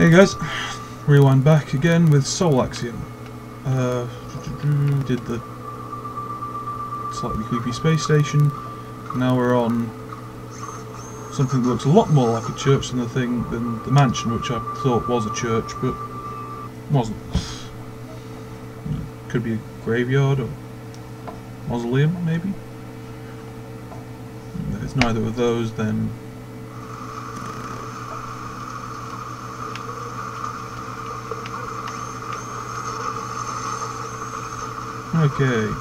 Hey guys, rewind back again with Soul Axiom. Uh, did the slightly creepy space station. Now we're on something that looks a lot more like a church than the thing than the mansion, which I thought was a church, but wasn't. Could be a graveyard or mausoleum, maybe. If it's neither of those, then Okay.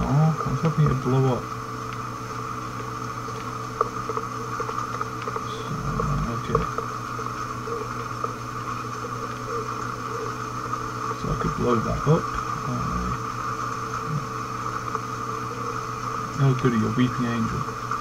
Oh, I was hoping it'd blow up. So, okay. So I could blow that up. Uh, oh goody, a weeping angel.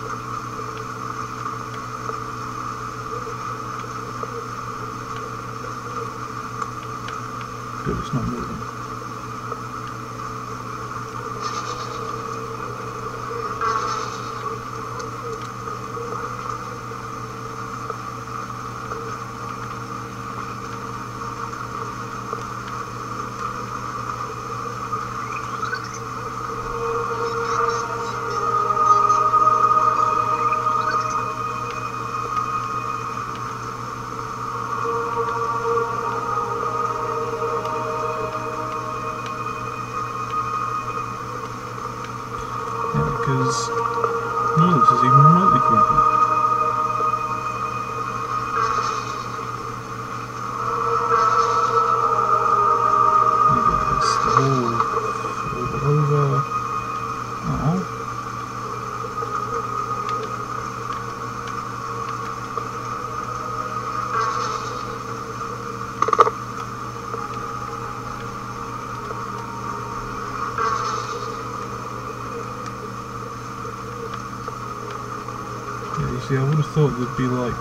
Would be like,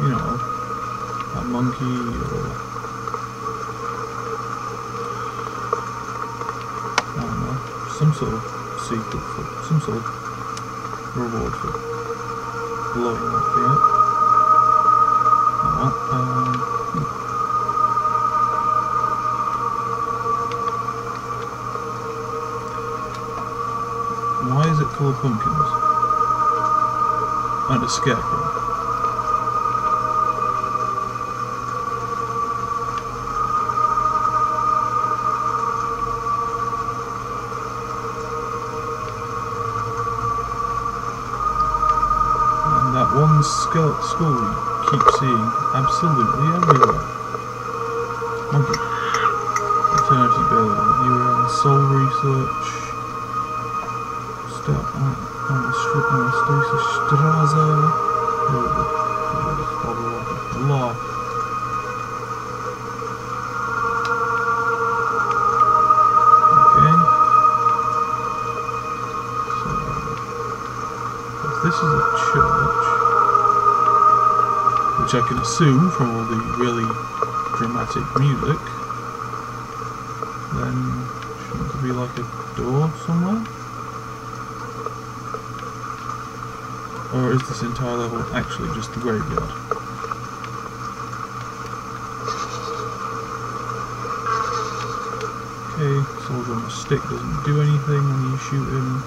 you know, a monkey or I don't know, some sort of secret for some sort of reward for blowing up. Oh, well, um, hmm. Why is it called pumpkins? And that one skull, skull we keep seeing absolutely everywhere. Monkey. Eternity were on Soul Research. This is a church, which I can assume from all the really dramatic music, then shouldn't there be like a door somewhere? Or is this entire level actually just the graveyard? Okay, soldier on a stick doesn't do anything when you shoot him.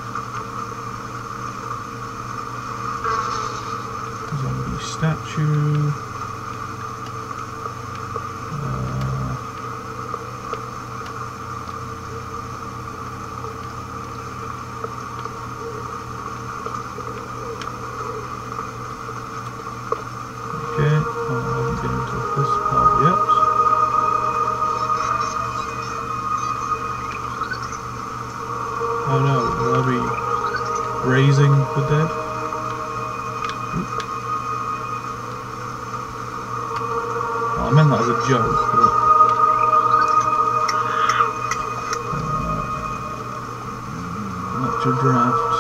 Zombie statue. Lecture draft.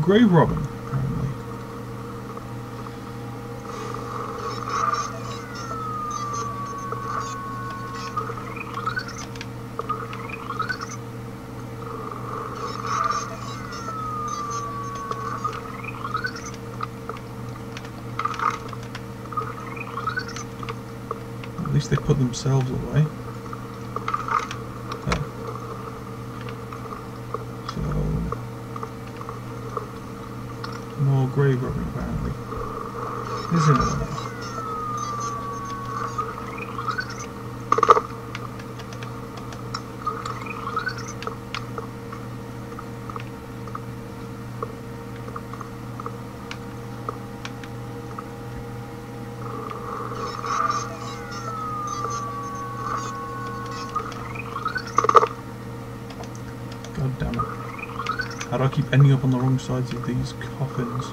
Grave robbing, apparently. At least they put themselves away. There. So more grave robbing apparently. Isn't it? God damn it. Do I keep ending up on the wrong sides of these coffins?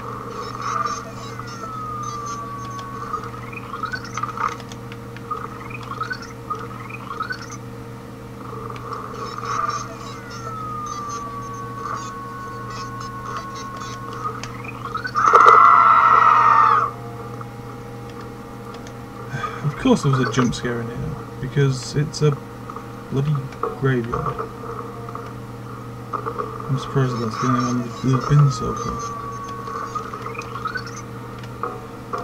Of course there was a jump scare in here, because it's a bloody graveyard. I'm surprised that that's the only one there's been so far.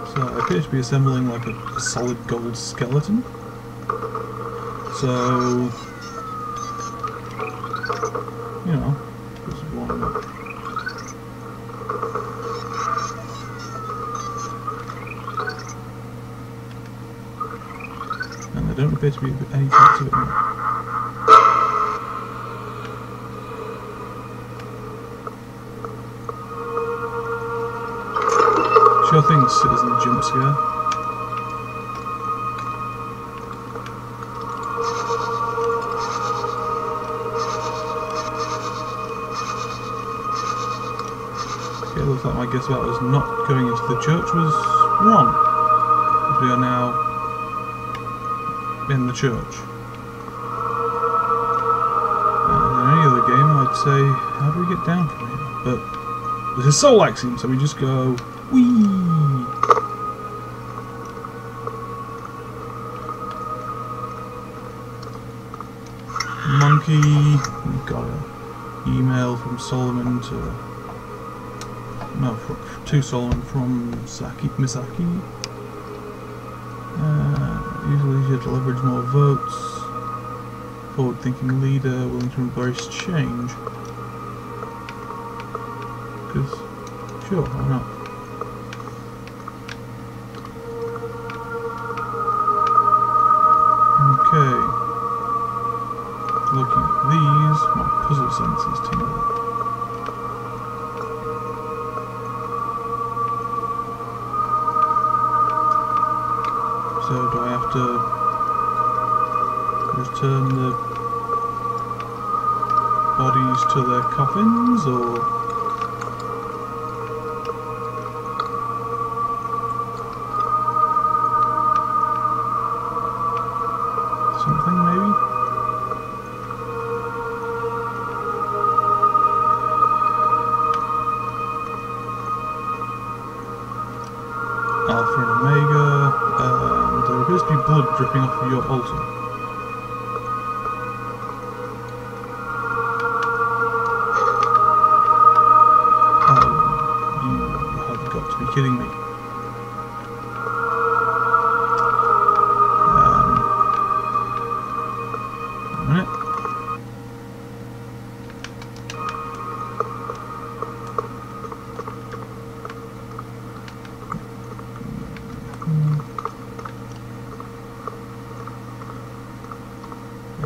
So I appear to be assembling like a, a solid gold skeleton. So, you know, not? There don't appear to be any parts of it. Thing, Citizen. Okay, looks like my guess about us not going into the church was wrong. As we are now in the church. Uh, in any other game, I'd say, how do we get down from here? But this is Soul Axiom, so we just go, whee! Solomon to no, to Solomon from Saki, Misaki. Uh, usually she leverage more votes. Forward-thinking leader, willing to embrace change. Because, sure, why not? Okay. Looking at these, my puzzle senses appears to be blood dripping off of your altar.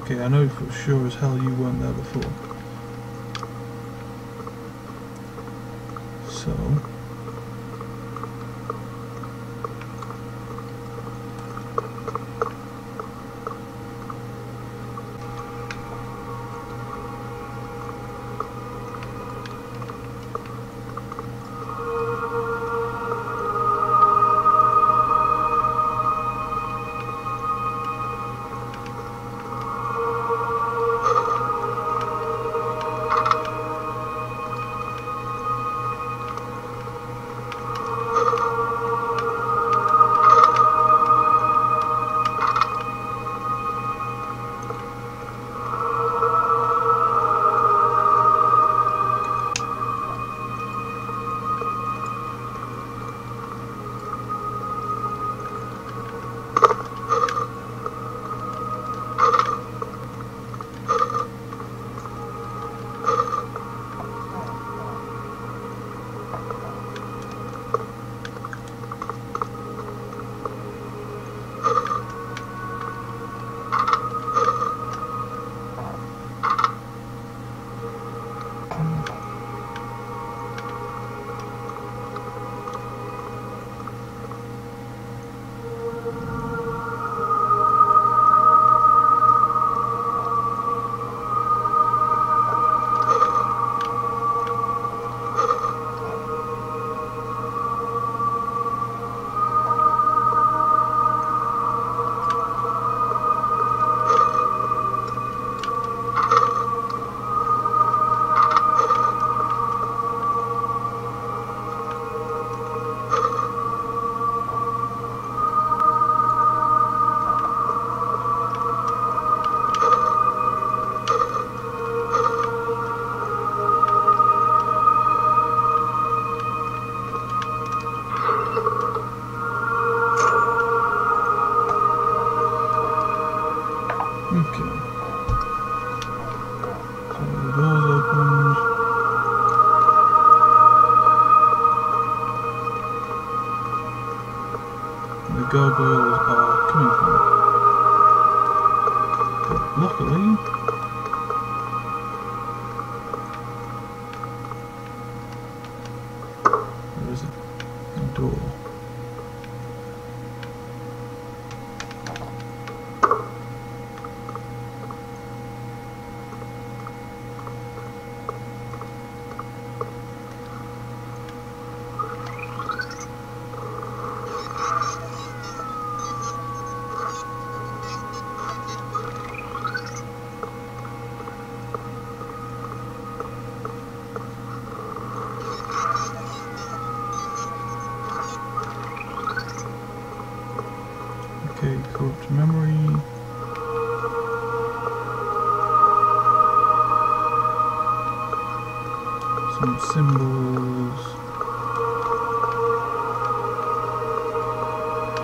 Okay, I know for sure as hell you weren't there before.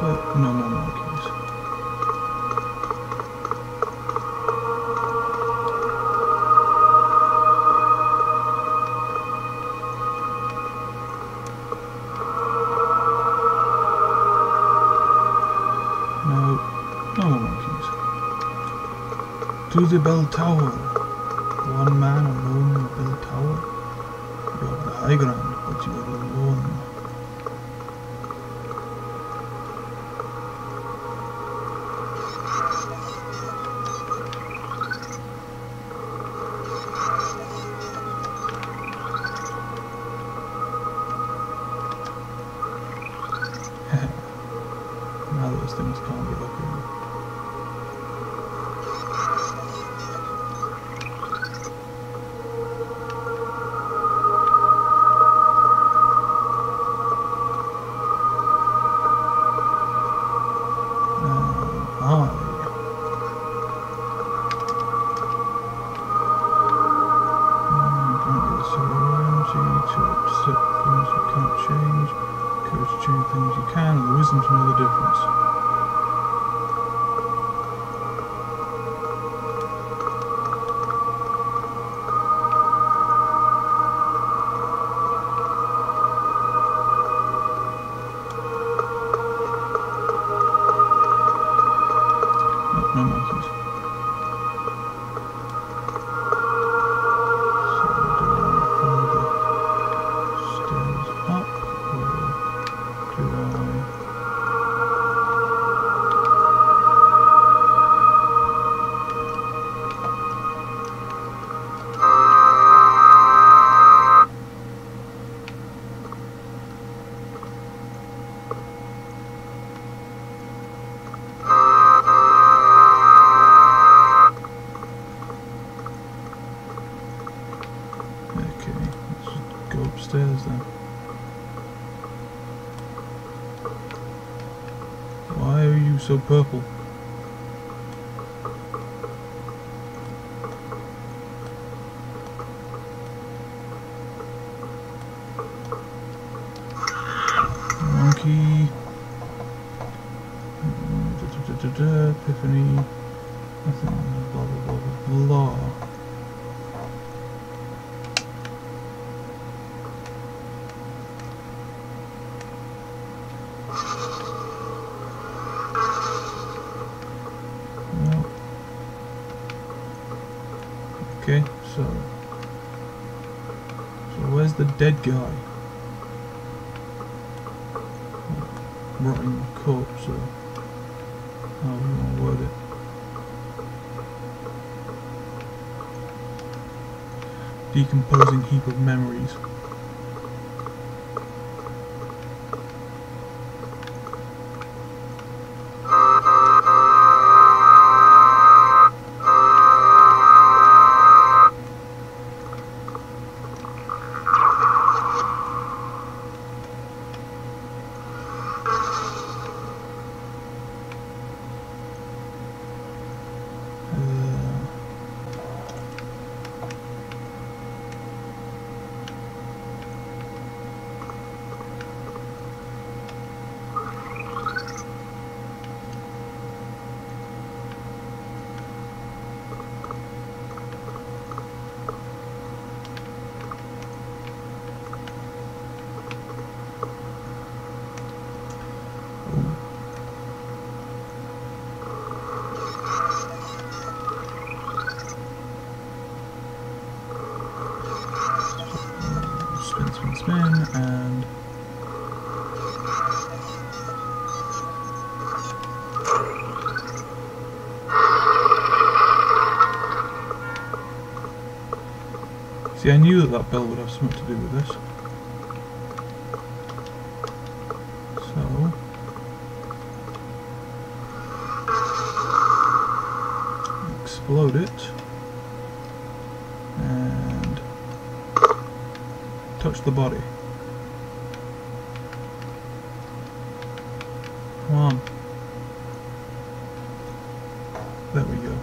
But no more monkeys. No, no more monkeys. To the bell tower. things can't so purple. Okay, so... So where's the dead guy? Rotting corpse, or... How do you know what word it? Decomposing heap of memories. And See, I knew that that bell would have something to do with this. So... Explode it. The body. Come on. There we go.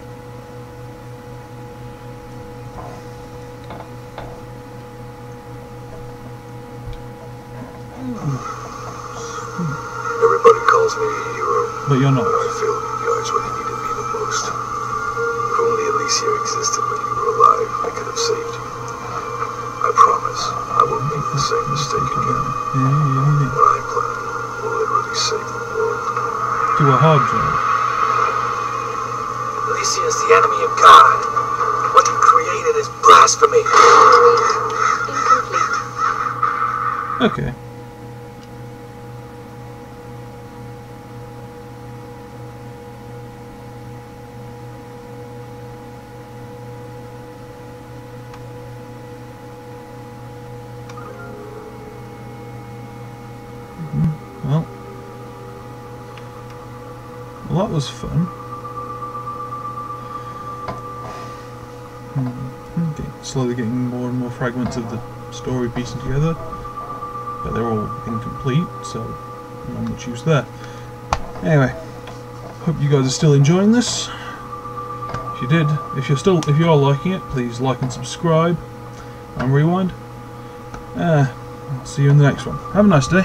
Everybody calls me a hero. But you're not. I failed you guys when you needed me the most. If only Elysia existed when you were alive, I could have saved you. I promise I won't make the same mistake again. What I plan will literally save the world. Do a hard job. Elysia is the enemy of God. What you created is blasphemy. Incomplete. Okay. Mhm, Well, well, that was fun. Hmm, Okay, slowly getting more and more fragments of the story piecing together but they're all incomplete, so not much use there. Anyway, hope you guys are still enjoying this. If you did, if you're still, if you are liking it, please like and subscribe and rewind. Uh, I'll see you in the next one. Have a nice day.